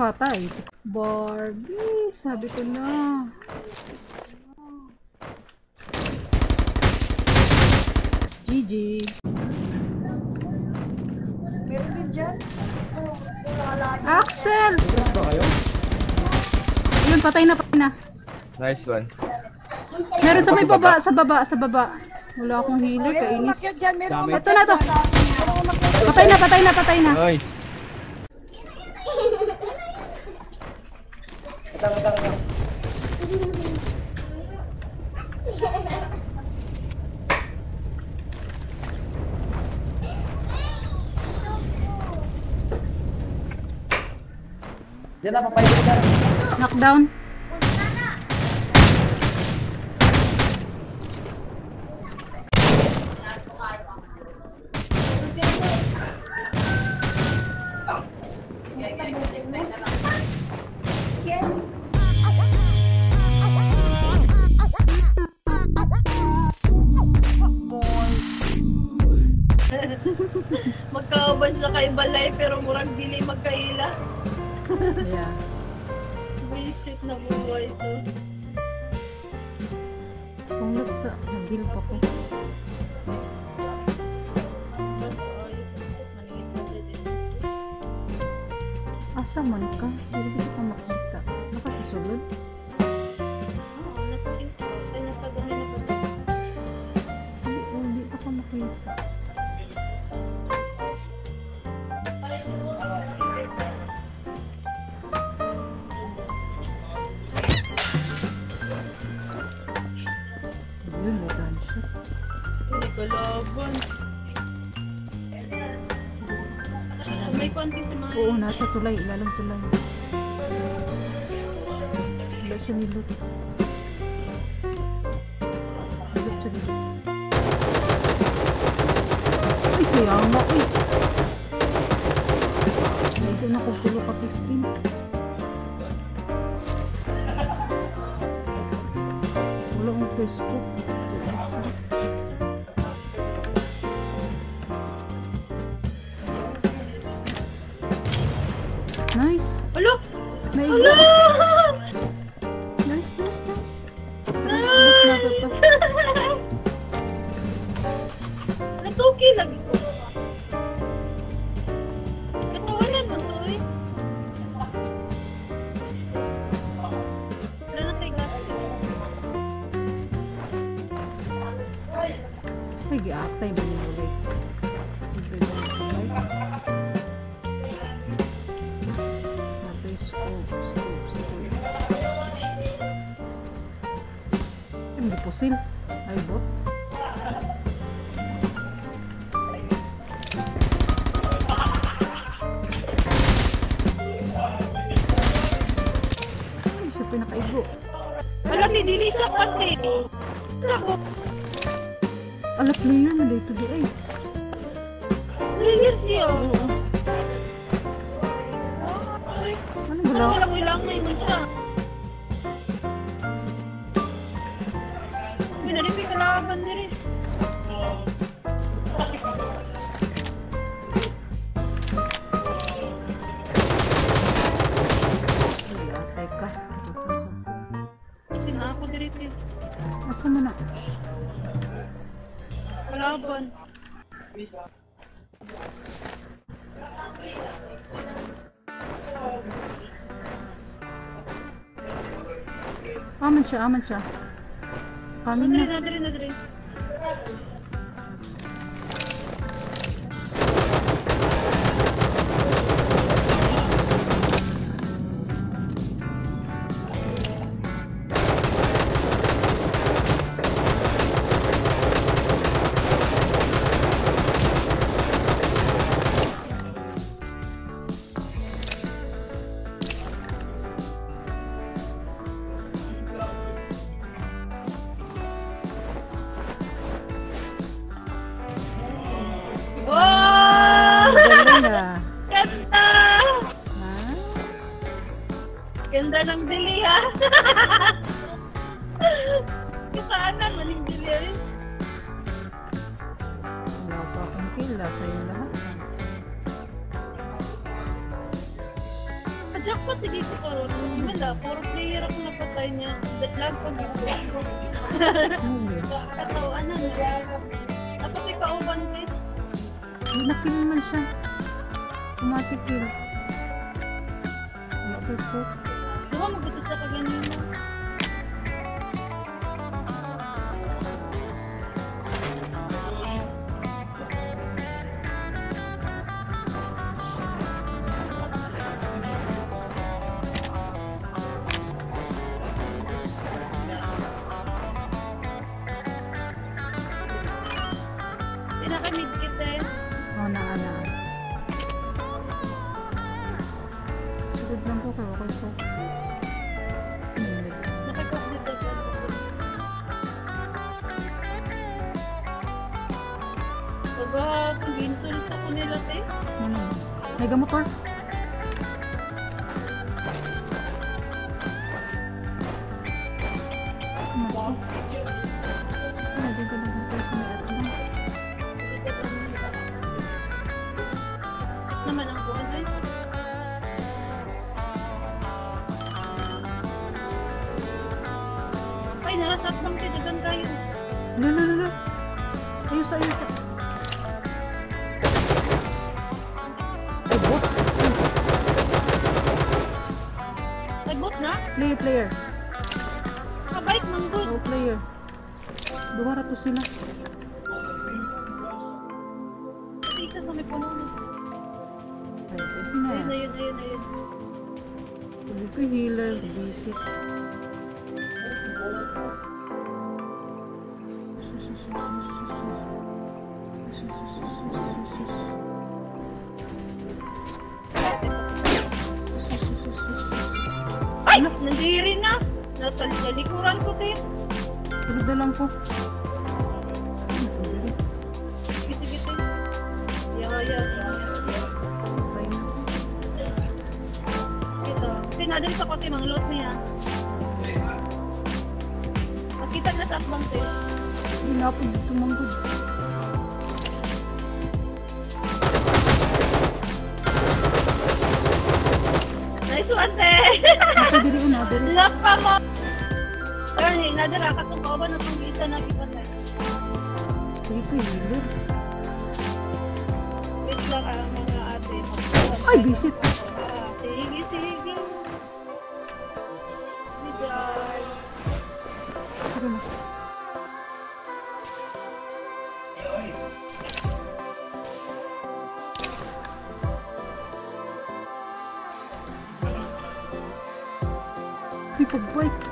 patay. Barbie, sabi ko na. GG. Meron din dyan. Axel! Ito kayo? Yun, patay na, patay na. Nice one. Meron sa may baba, sa baba, sa baba. Wala akong healer, kainis. Ito na to. Patay na, patay na, patay na. Nice. Diyan na, papayag ka. Knockdown. Magkauban sa kay balay pero murag dili magkaila. Yeah. Visit na buhay to. Kung nagsa, nag-heal pa ko. Asa man ka? Hindi ko ka makita. Baka sa sulod? Hindi, oh, hindi ako makita. Hindi ko laban. May konti sa mga Oo, nasa tulay, ilalang tulay. Wala siya nilot. Nilot siya nilot. Ay, sayang na, uy! Medyo nakukulo ka 15. Wala akong first May pusil. Ay, bot. Ay, siya pinakaigo. Wala si Dili sa pati. Ako, Ala, player na dito di ay. lilis niyo. Ano ba lang? Walang ilang na yun siya. Pinalipi ka laban din. Gi-actay ka. Hindi na ako direct eh. Asa mo na? Kalaban. Aman siya, aman siya. Kami na. Ganda ng dili ha! Kasaanan, maling dili eh. Wala pa akong kill ah, sa'yo lahat. At Jackpot sige ko karon. Wala, puro player ako napatay niya. Lag pag ito. Hindi. Katawan na niya. Dapat ikaw one place. Hindi na-kill man siya. Automatic kill. Sa kaganina? Pagkakapag insulta ko nila, te. Ano? Mega motor. Ay. Narasat bang tidagan kayo? Lalo, lalo, lalo. Ayos, ayos. Player, player. Kabait ng good. Oh, player. Duwara to sila. Isa sa may puno. Na. Ayun, ayun, ayun, ayun. Sabi ko healer, visit. Ay! Nandiri na! Nasa nalikuran ko, te. Tulog na lang po. Sige, sige, na. Ito. Pinadali sa kote mga loot niya. Makita na sa akbang, te. Hindi na po tumanggod. Nice Ito diri una, diri. Love pa mo. Ernie, nadara ka itong kauban ng pang-isa na kipatay. Sige ko healer. Wait lang ah, mga ate. Ay, visit. Ah, Sige, sige. Bigay. Sige na. Ay, pag-bike.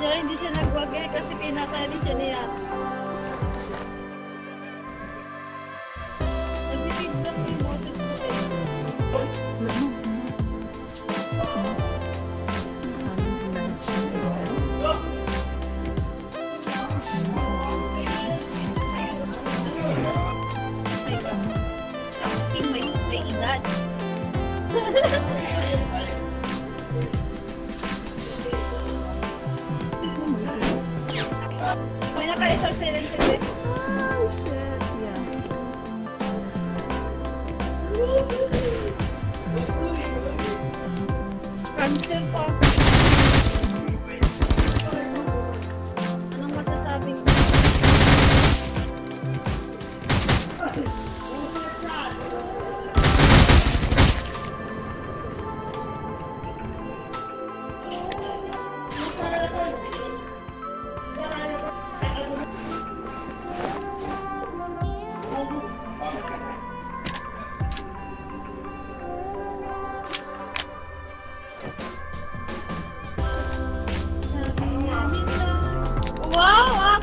Oh, dyan, hindi siya nagwagay kasi pinatay siya niya. Eh. Wala na.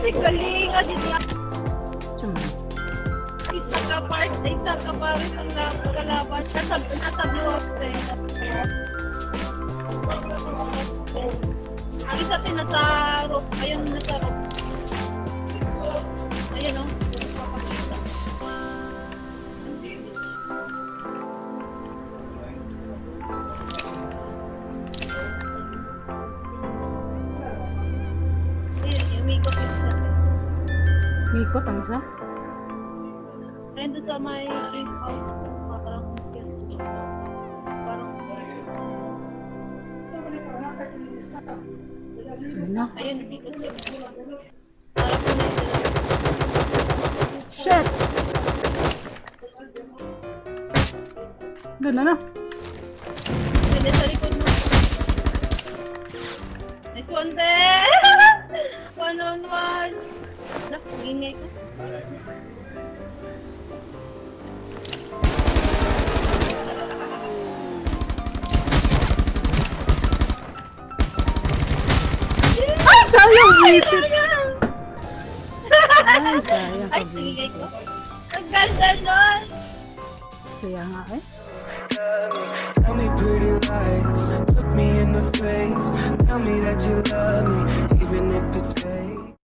Ate, galing! Ate, Tsuma. isa ka part, isa ka pa rin ang lab- kalaban. Nasa, nasa blue of Ang isa din nasa roof. Ayun, nasa roof. Mikot ang isa? Ayun, doon sa may house. Parang, parang, Ano? ayun, dito siya. Shit! Doon na na. Hindi sa likod mo. Nice one, be! One on one! Nak, ingay ko. Ay, sayang! Visit! Sayang! Ay, sayang Ay, ka, ko. Ang ganda nun! Kaya nga eh. Tell me pretty lies, look me in the face. Tell me that you love me, even if it's fake.